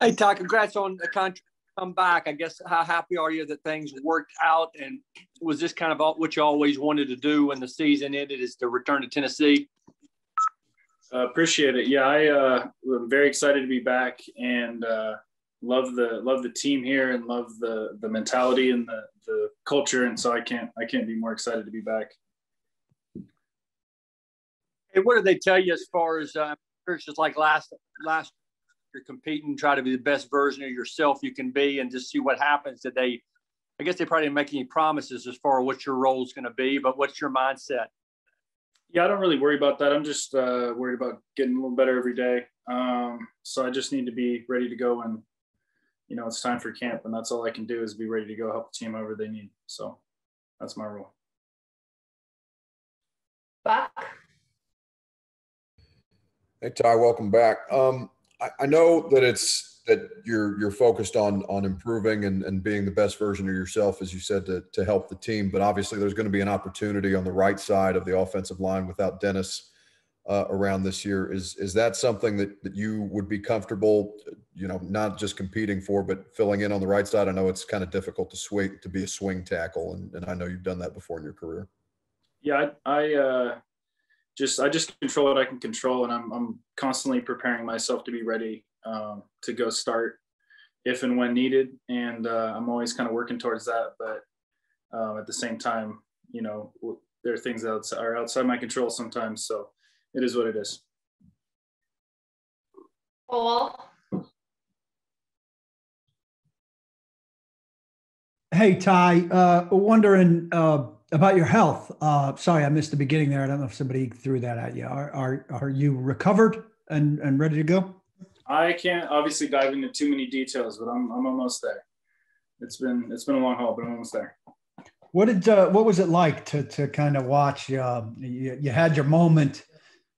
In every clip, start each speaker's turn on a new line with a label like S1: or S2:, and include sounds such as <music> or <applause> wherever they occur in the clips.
S1: Hey, Ty, congrats on the contract come back. I guess how happy are you that things worked out? And was this kind of what you always wanted to do when the season ended is to return to Tennessee?
S2: Uh, appreciate it. Yeah, I uh, am very excited to be back and uh, love the love the team here and love the the mentality and the the culture. And so I can't I can't be more excited to be back.
S1: Hey, what did they tell you as far as uh, just like last last you're competing, try to be the best version of yourself you can be, and just see what happens. Did they? I guess they probably didn't make any promises as far as what your role is going to be, but what's your mindset?
S2: Yeah, I don't really worry about that. I'm just uh, worried about getting a little better every day. Um, so I just need to be ready to go when, you know, it's time for camp, and that's all I can do is be ready to go help the team however they need. So that's my role.
S3: Buck.
S4: Hey Ty, welcome back. Um, I, I know that it's that you're you're focused on on improving and, and being the best version of yourself, as you said, to to help the team. But obviously, there's going to be an opportunity on the right side of the offensive line without Dennis uh, around this year. Is is that something that that you would be comfortable, you know, not just competing for, but filling in on the right side? I know it's kind of difficult to swing to be a swing tackle, and, and I know you've done that before in your career.
S2: Yeah, I, I uh, just I just control what I can control, and I'm I'm constantly preparing myself to be ready um, to go start if and when needed, and uh, I'm always kind of working towards that. But uh, at the same time, you know, there are things that are outside my control sometimes, so it is what it is.
S3: Paul.
S5: Hey Ty, uh, wondering uh, about your health. Uh, sorry, I missed the beginning there. I don't know if somebody threw that at you. Are are, are you recovered and, and ready to go?
S2: I can't obviously dive into too many details, but I'm I'm almost there. It's been it's been a long haul, but I'm almost there.
S5: What did uh, what was it like to to kind of watch? Uh, you, you had your moment,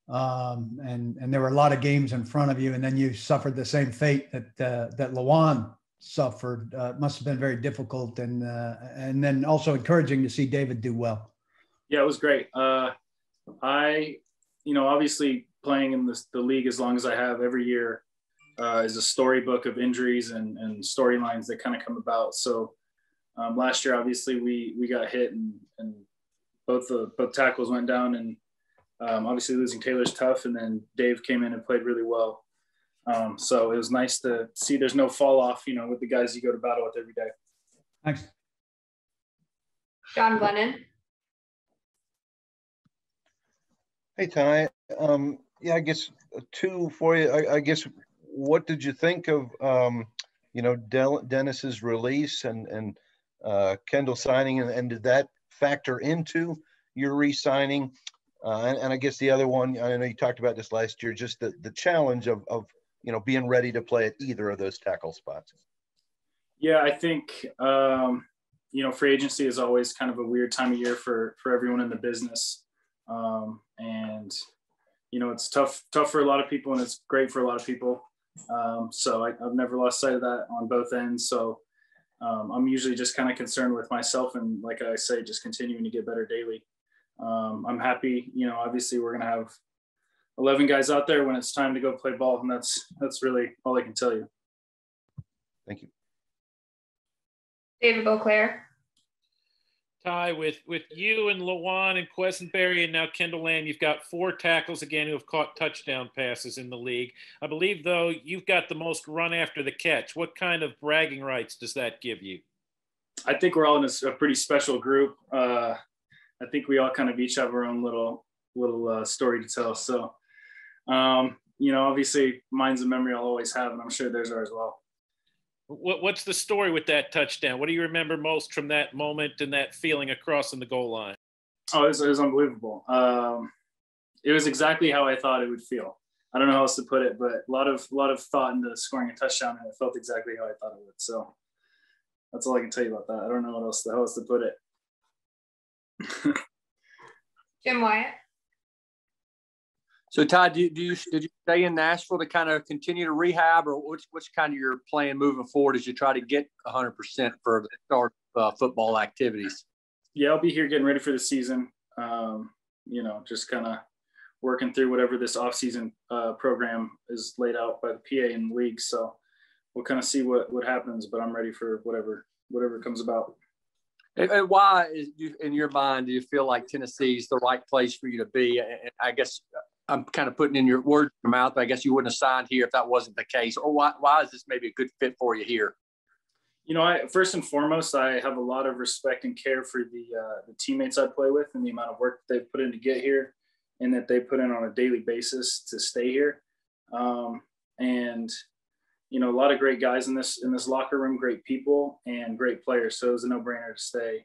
S5: um, and and there were a lot of games in front of you, and then you suffered the same fate that uh, that Lewan suffered. Uh, must have been very difficult, and uh, and then also encouraging to see David do well.
S2: Yeah, it was great. Uh, I, you know, obviously playing in this, the league as long as I have every year uh, is a storybook of injuries and, and storylines that kind of come about. So um, last year, obviously, we we got hit and, and both the both tackles went down, and um, obviously losing Taylor's tough. And then Dave came in and played really well. Um, so it was nice to see there's no fall off, you know, with the guys you go to battle with every day.
S5: Thanks.
S3: John Glennon.
S6: Hey, Ty. Um, yeah, I guess two for you. I, I guess what did you think of, um, you know, Del- Dennis's release and and uh, Kendall signing, and, and did that factor into your re-signing? Uh, and, and, I guess the other one, I know you talked about this last year, just the, the challenge of, of you know, being ready to play at either of those tackle spots?
S2: Yeah, I think um, you know, free agency is always kind of a weird time of year for for everyone in the business, um, and you know, it's tough tough for a lot of people, and it's great for a lot of people. Um, so I, have never lost sight of that on both ends. So um, I'm usually just kind of concerned with myself, and like I say, just continuing to get better daily. Um, I'm happy, you know. Obviously, we're gonna have 11 guys out there when it's time to go play ball. And that's, that's really all I can tell you.
S6: Thank you.
S3: David Boclair.
S7: Ty, with with you and Lewan and Quessenberry and now Kendall Lamm, you've got four tackles again who have caught touchdown passes in the league. I believe, though, you've got the most run after the catch. What kind of bragging rights does that give you?
S2: I think we're all in a, a pretty special group. Uh, I think we all kind of each have our own little little uh, story to tell. So um, you know, obviously mine's a memory I'll always have, and I'm sure theirs are as well.
S7: What, what's the story with that touchdown? What do you remember most from that moment and that feeling across in the goal line?
S2: Oh, it was, it was unbelievable. Um, it was exactly how I thought it would feel. I don't know how else to put it, but a lot of a lot of thought into scoring a touchdown, and it felt exactly how I thought it would. So that's all I can tell you about that. I don't know what else how else to put it. <laughs>
S3: Jim Wyatt.
S1: So Todd, do you, do you did you stay in Nashville to kind of continue to rehab, or what's what's kind of your plan moving forward as you try to get 100 percent for the start of uh, football activities?
S2: Yeah, I'll be here getting ready for the season. Um, you know, just kind of working through whatever this offseason uh, program is laid out by the PA and the league. So we'll kind of see what what happens. But I'm ready for whatever whatever comes about.
S1: And, and why, is you, in your mind, do you feel like Tennessee is the right place for you to be? And I guess I'm kind of putting in your words in your mouth, but I guess you wouldn't have signed here if that wasn't the case. Or why, why is this maybe a good fit for you here?
S2: You know, I first and foremost, I have a lot of respect and care for the uh, the teammates I play with and the amount of work that they've put in to get here, and that they put in on a daily basis to stay here. Um, and you know, a lot of great guys in this in this locker room, great people and great players. So it was a no brainer to stay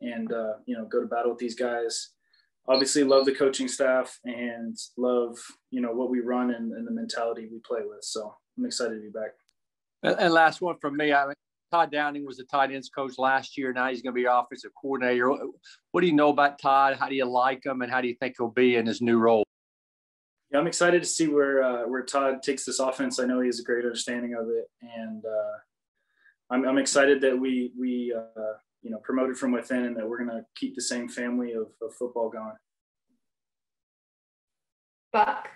S2: and uh, you know go to battle with these guys obviously love the coaching staff and love you know what we run and, and the mentality we play with. So I'm excited to be back.
S1: And, and last one from me. I mean, Todd Downing was the tight ends coach last year. Now he's going to be offensive coordinator. What do you know about Todd? How do you like him, and how do you think he'll be in his new role?
S2: Yeah, I'm excited to see where uh, where Todd takes this offense. I know he has a great understanding of it, and uh, I'm, I'm excited that we we uh, you know promoted from within and that we're going to keep the same family of, of football going.
S3: Buck?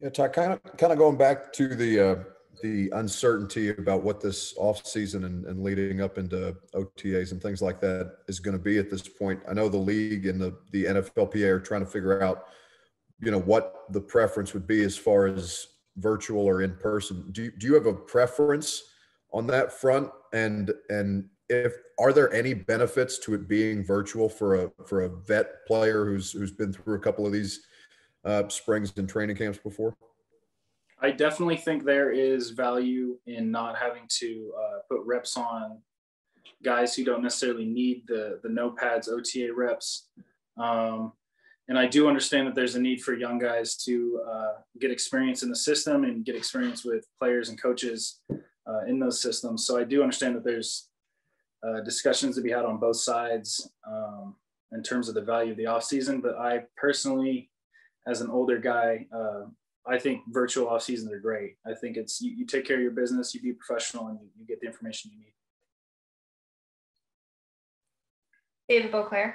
S4: Yeah Ty, kind of kind of going back to the uh, the uncertainty about what this offseason and, and leading up into otas and things like that is going to be at this point. I know the league and the, the nflpa are trying to figure out you know what the preference would be as far as virtual or in person. Do you, do you have a preference on that front? And and if are there any benefits to it being virtual for a for a vet player who's who's been through a couple of these uh, springs and training camps before?
S2: I definitely think there is value in not having to uh, put reps on guys who don't necessarily need the the no pads OTA reps. Um, and I do understand that there's a need for young guys to uh, get experience in the system and get experience with players and coaches uh, in those systems. So I do understand that there's uh, discussions to be had on both sides um, in terms of the value of the off season. But I personally, as an older guy, uh, I think virtual off seasons are great. I think it's you, you, take care of your business, you be professional, and you, you get the information you need.
S3: David Boclair.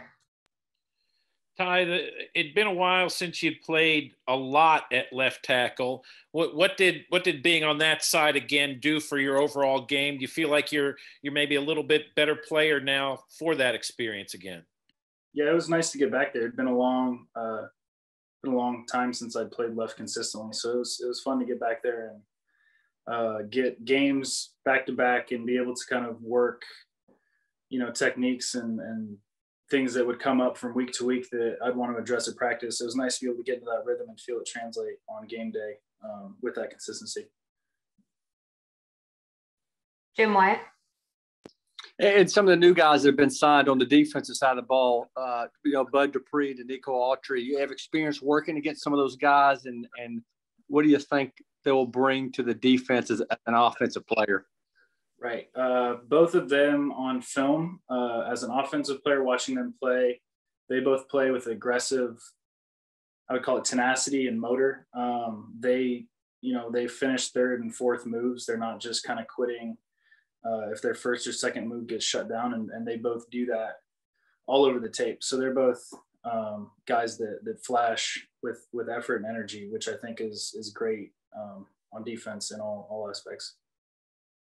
S7: Ty, it'd been a while since you'd played a lot at left tackle. What what did what did being on that side again do for your overall game? Do you feel like you're you're maybe a little bit better player now for that experience again?
S2: Yeah, it was nice to get back there. It'd been a long uh, been a long time since I'd played left consistently, so it was it was fun to get back there and uh, get games back to back and be able to kind of work, you know, techniques and and things that would come up from week to week that I'd want to address at practice. It was nice to be able to get into that rhythm and feel it translate on game day um, with that consistency.
S3: Jim Wyatt.
S1: And some of the new guys that have been signed on the defensive side of the ball, uh, you know, Bud Dupree and Nico Autry, you have experience working against some of those guys, and and what do you think they will bring to the defense as an offensive player?
S2: Right. Uh, both of them on film uh, as an offensive player, watching them play, they both play with aggressive, I would call it tenacity and motor. Um, they, you know, they finish third and fourth moves. They're not just kind of quitting uh, if their first or second move gets shut down, and, and they both do that all over the tape. So they're both um, guys that that flash with with effort and energy, which I think is is great um, on defense in all all aspects.